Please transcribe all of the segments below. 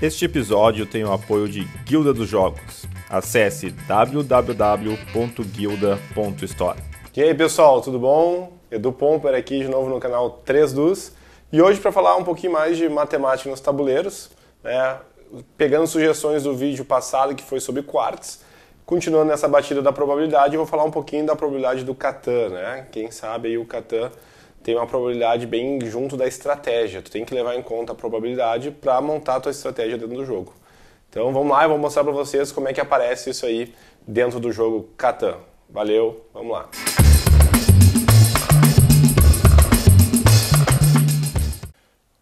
Este episódio tem o apoio de Guilda dos Jogos. Acesse www.guilda.store. E aí pessoal, tudo bom? Edu Pomper aqui de novo no canal 3 dos e hoje para falar um pouquinho mais de matemática nos tabuleiros, né? pegando sugestões do vídeo passado que foi sobre quartz, continuando nessa batida da probabilidade, eu vou falar um pouquinho da probabilidade do Catan, né? Quem sabe aí o Catan tem uma probabilidade bem junto da estratégia. Tu tem que levar em conta a probabilidade para montar a tua estratégia dentro do jogo. Então vamos lá, eu vou mostrar para vocês como é que aparece isso aí dentro do jogo Catan. Valeu, vamos lá.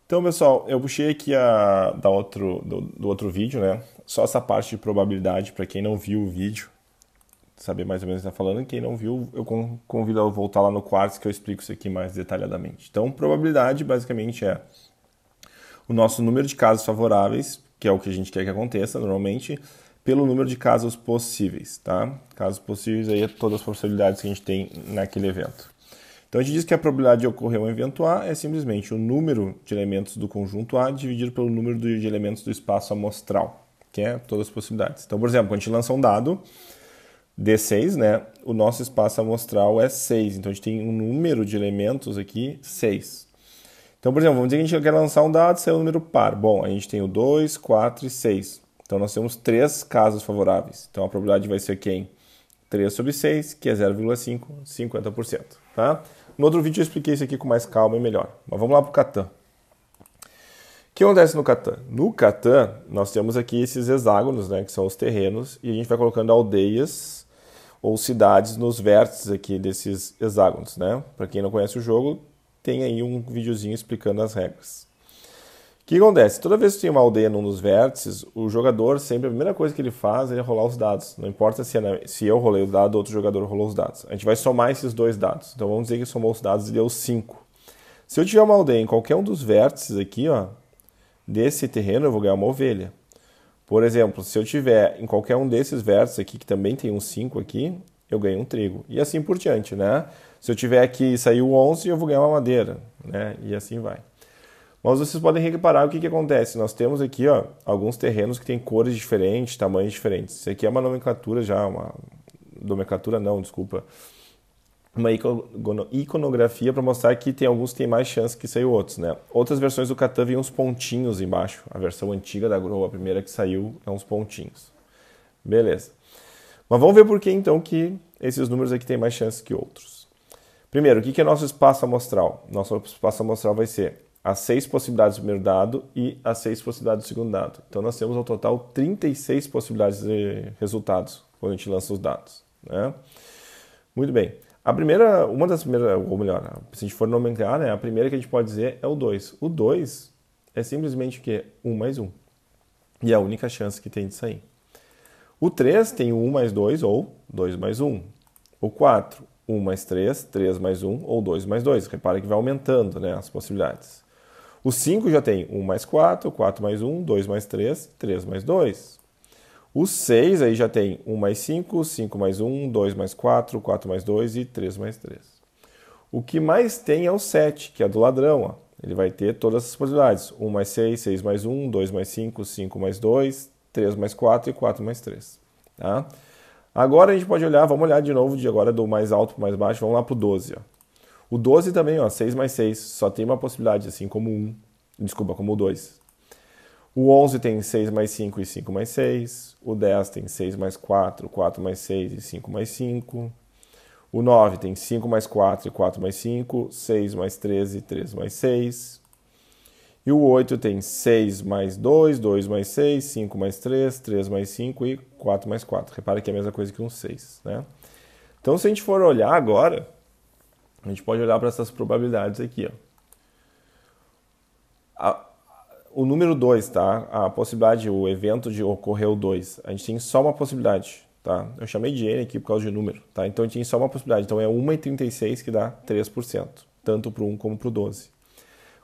Então, pessoal, eu puxei aqui a, da outro, do, do outro vídeo, né? Só essa parte de probabilidade, para quem não viu o vídeo, saber mais ou menos o que está falando. Quem não viu, eu convido a voltar lá no Quartz que eu explico isso aqui mais detalhadamente. Então, probabilidade basicamente é o nosso número de casos favoráveis, que é o que a gente quer que aconteça normalmente, pelo número de casos possíveis, tá? Casos possíveis aí é todas as possibilidades que a gente tem naquele evento. Então a gente diz que a probabilidade de ocorrer um evento A é simplesmente o número de elementos do conjunto A dividido pelo número de elementos do espaço amostral, que é todas as possibilidades. Então, por exemplo, quando a gente lança um dado, D6, né? O nosso espaço amostral é 6. Então a gente tem um número de elementos aqui, 6. Então, por exemplo, vamos dizer que a gente quer lançar um dado, ser um número par. Bom, a gente tem o 2, 4 e 6. Então nós temos três casos favoráveis. Então a probabilidade vai ser quem? 3 sobre 6, que é 0,5, 50%. Tá? No outro vídeo eu expliquei isso aqui com mais calma e melhor. Mas vamos lá para o Catan. O que acontece no Catan? No Catan, nós temos aqui esses hexágonos, né, que são os terrenos, e a gente vai colocando aldeias ou cidades nos vértices aqui desses hexágonos, né? Para quem não conhece o jogo, tem aí um videozinho explicando as regras. O que acontece? Toda vez que tem uma aldeia num dos vértices, o jogador sempre, a primeira coisa que ele faz é rolar os dados. Não importa se, é, se eu rolei o dado ou outro jogador rolou os dados. A gente vai somar esses dois dados. Então vamos dizer que somou os dados e deu 5. Se eu tiver uma aldeia em qualquer um dos vértices aqui, ó, desse terreno, eu vou ganhar uma ovelha. Por exemplo, se eu tiver em qualquer um desses vértices aqui, que também tem um 5 aqui, eu ganho um trigo. E assim por diante, né? Se eu tiver aqui e saiu 11, eu vou ganhar uma madeira, né? E assim vai. Mas vocês podem reparar o que, que acontece. Nós temos aqui ó, alguns terrenos que têm cores diferentes, tamanhos diferentes. Isso aqui é uma nomenclatura já, uma nomenclatura não, desculpa uma iconografia para mostrar que tem alguns que têm mais chance que saiu outros, né? Outras versões do Catan vinham uns pontinhos embaixo. A versão antiga da Grow, a primeira que saiu, é uns pontinhos. Beleza. Mas vamos ver por que então que esses números aqui têm mais chance que outros. Primeiro, o que é nosso espaço amostral? Nosso espaço amostral vai ser as seis possibilidades do primeiro dado e as seis possibilidades do segundo dado. Então nós temos ao total 36 possibilidades de resultados quando a gente lança os dados. Né? Muito bem. A primeira, uma das primeiras, ou melhor, se a gente for nomear, né, a primeira que a gente pode dizer é o 2. O 2 é simplesmente o quê? 1 um mais 1. Um. E é a única chance que tem de sair. O 3 tem 1 um mais 2 ou 2 mais 1. O 4, 1 mais 3, 3 mais 1 ou 2 mais 2. Repara que vai aumentando né, as possibilidades. O 5 já tem 1 mais 4, 4 mais 1, 2 mais 3, 3 mais 2. O 6 aí já tem 1 mais 5, 5 mais 1, 2 mais 4, 4 mais 2 e 3 mais 3. O que mais tem é o 7, que é do ladrão. Ó. Ele vai ter todas as possibilidades. 1 mais 6, 6 mais 1, 2 mais 5, 5 mais 2, 3 mais 4 e 4 mais 3. Tá? Agora a gente pode olhar, vamos olhar de novo de agora do mais alto para o mais baixo, vamos lá para o 12. Ó. O 12 também, ó, 6 mais 6, só tem uma possibilidade, assim como 1. Desculpa, como o 2. O 11 tem 6 mais 5 e 5 mais 6. O 10 tem 6 mais 4, 4 mais 6 e 5 mais 5. O 9 tem 5 mais 4 e 4 mais 5, 6 mais 13 e 3 mais 6. E o 8 tem 6 mais 2, 2 mais 6, 5 mais 3, 3 mais 5 e 4 mais 4. Repara que é a mesma coisa que um 6. Né? Então, se a gente for olhar agora, a gente pode olhar para essas probabilidades aqui. Ó. A, o número 2, tá? A possibilidade, o evento de ocorrer o 2. A gente tem só uma possibilidade, tá? Eu chamei de N aqui por causa de número, tá? Então a gente tem só uma possibilidade. Então é 1 em 36 que dá 3%, tanto para o 1 como para o 12.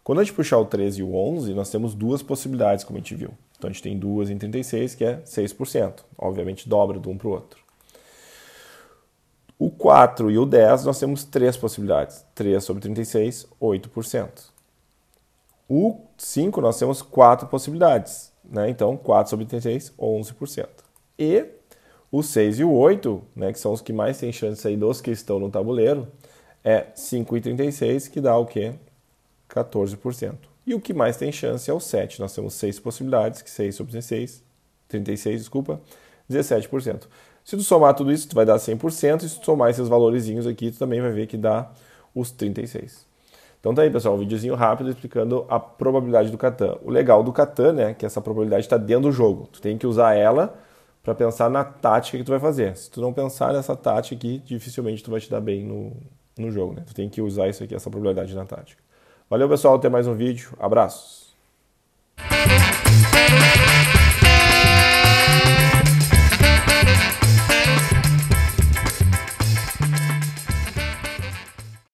Quando a gente puxar o 13 e o 11, nós temos duas possibilidades, como a gente viu. Então a gente tem 2 em 36, que é 6%. Obviamente dobra do um para o outro. O 4 e o 10, nós temos três possibilidades. 3 sobre 36, 8%. O 5 nós temos quatro possibilidades. né? Então, 4 sobre 36, 11%. E o 6 e o 8, né, que são os que mais têm chance aí dos que estão no tabuleiro, é 5 e 36, que dá o quê? 14%. E o que mais tem chance é o 7. Nós temos 6 possibilidades, que 6 sobre 36, 36, desculpa, 17%. Se tu somar tudo isso, tu vai dar 100%, e se tu somar esses valorizinhos aqui, tu também vai ver que dá os 36. Então tá aí, pessoal, um videozinho rápido explicando a probabilidade do Catan. O legal do Catan, né, que essa probabilidade está dentro do jogo. Tu tem que usar ela para pensar na tática que tu vai fazer. Se tu não pensar nessa tática aqui, dificilmente tu vai te dar bem no, no jogo, né? Tu tem que usar isso aqui, essa probabilidade na tática. Valeu, pessoal, até mais um vídeo. Abraços.